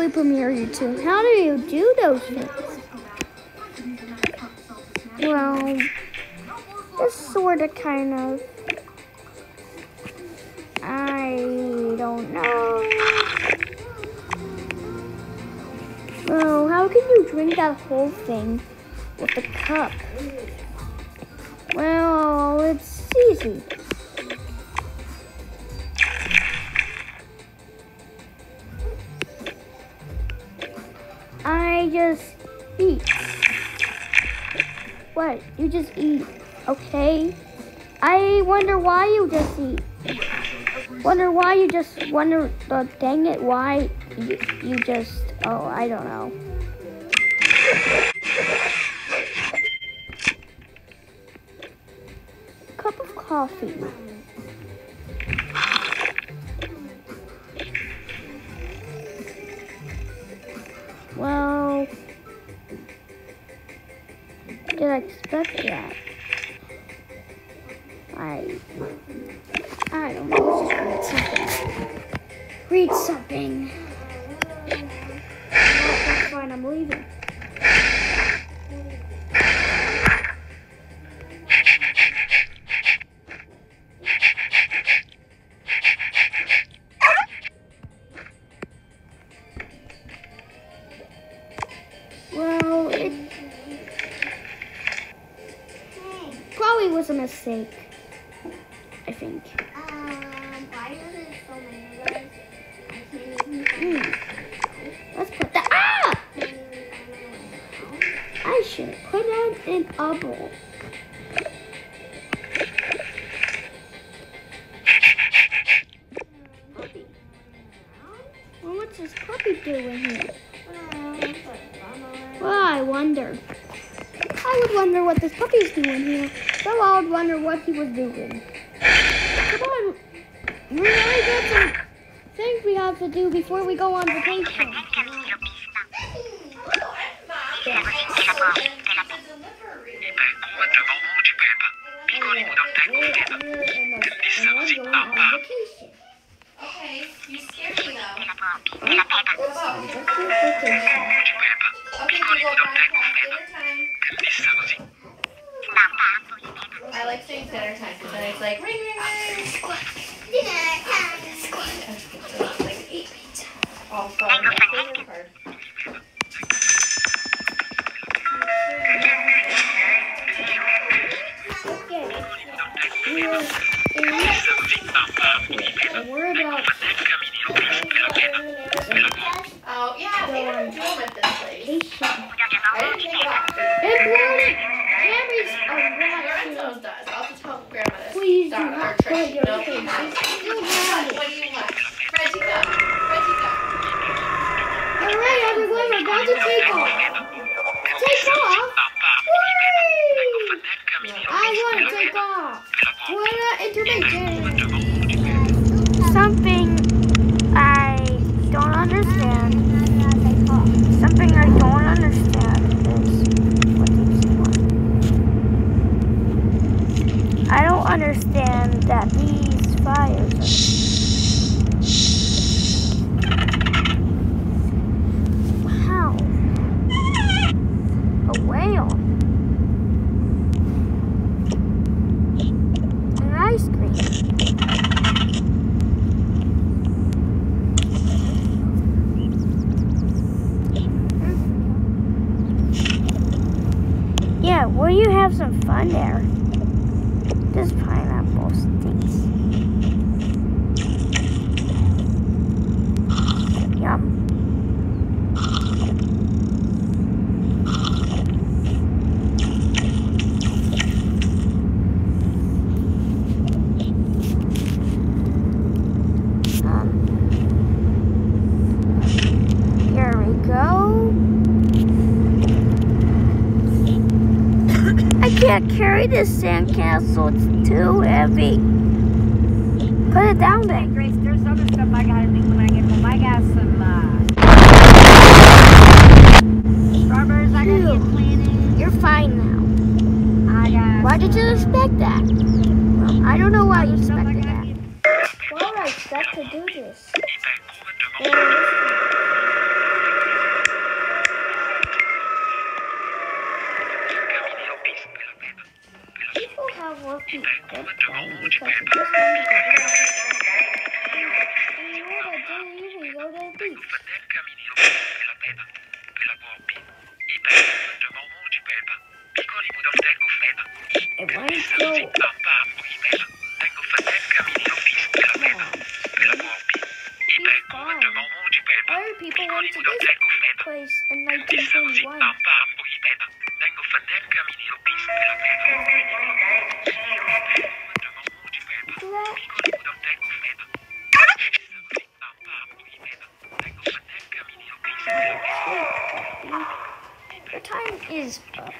I premiere YouTube. How do you do those things? Well, it's sort of kind of. I don't know. Oh, how can you drink that whole thing with a cup? Well, it's easy. I just eat. What? You just eat, okay? I wonder why you just eat. Wonder why you just wonder dang it why you just oh I don't know. Cup of coffee. Did I expect that? I I don't know. Read something. Read something. That's fine. I'm leaving. Mistake. I think. Um, why are there so many words? I can't even find Hmm. Let's put that. Ah! I should put it in a bowl. He was doing. Come on. We really got some things we have to do before we go on vacation. Okay, you scared me though. Okay. Okay, Google, back dinner time. I like saying dinner time because then it's like ring, ring, ring. It's like eat pizza. All fun. My favorite part. Have some fun there? This pineapple stinks. Yum. can't carry this sandcastle. It's too heavy. Put it down there. Hey, Grace, there's other stuff I gotta do when I get home. I got some uh, strawberries I gotta get planted. You're fine now. I got why did you expect that? I don't know why you expected that. Why would I expect to do this? 我嗯，嗯的。真衣是由着地。Your time is up.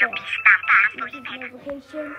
You'll be stopped by police. Application.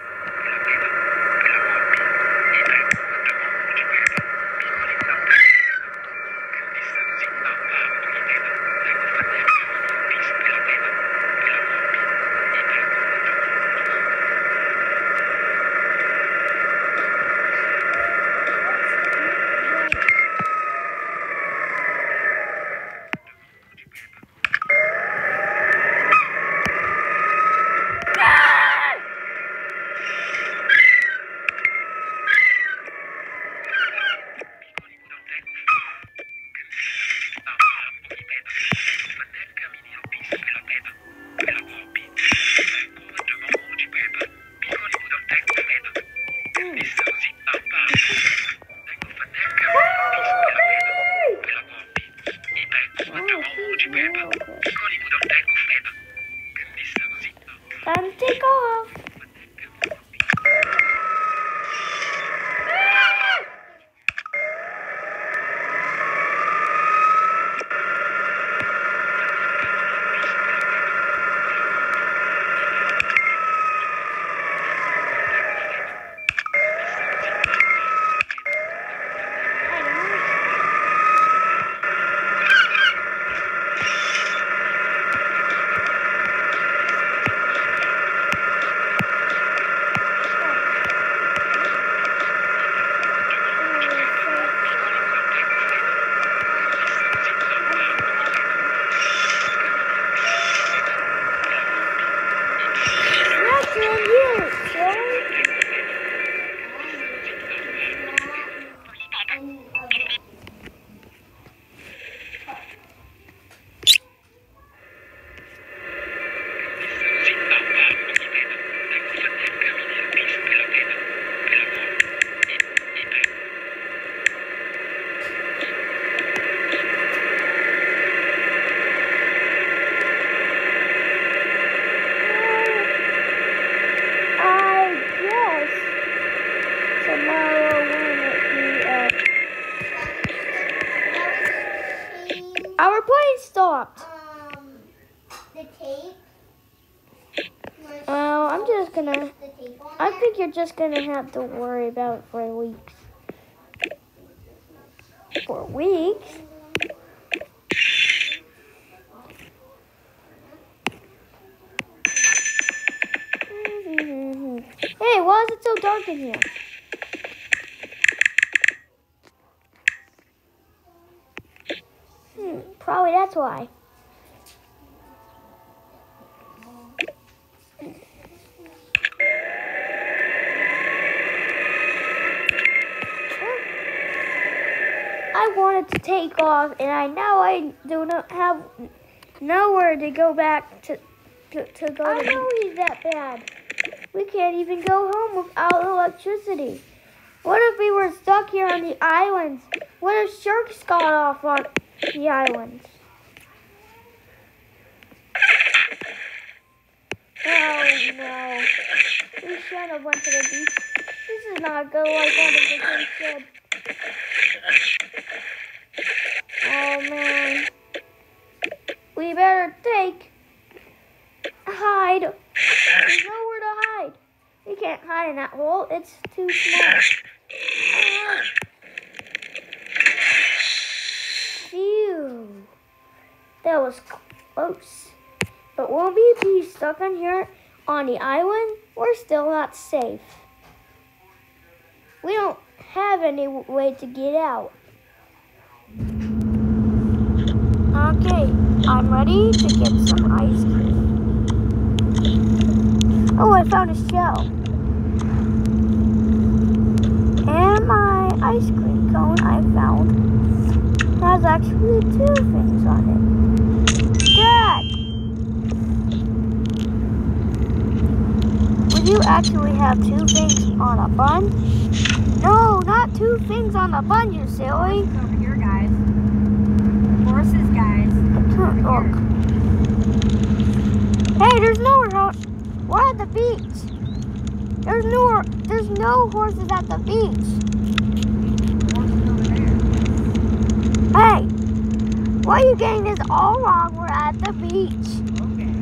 Gonna. I think you're just gonna have to worry about it for weeks. For weeks? Hey, why is it so dark in here? Hmm, probably that's why. I wanted to take off, and I now I do not have nowhere to go back to to, to go. I know he's that bad. We can't even go home without electricity. What if we were stuck here on the islands? What if sharks got off on the islands? Oh no. We should have went to the beach. This is not good like of the things said. Man. We better take hide. There's nowhere to hide. We can't hide in that hole. It's too small. Phew. That was close. But we'll be, be stuck on here on the island. We're still not safe. We don't have any way to get out. Okay, I'm ready to get some ice cream. Oh, I found a shell. And my ice cream cone I found has actually two things on it. Dad! Would you actually have two things on a bun? No, not two things on a bun, you silly. Over here, guys. Horses, guys. Hey, there's no else. We're at the beach. There's no, there's no horses at the beach. Horses over there. Hey, why are you getting this all wrong? We're at the beach. Okay.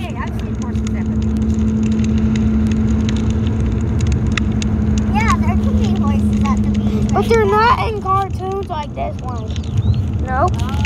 Hey, I've seen horses at the beach. Yeah, there could be horses at the beach. But they're not in cartoons like this one. Nope.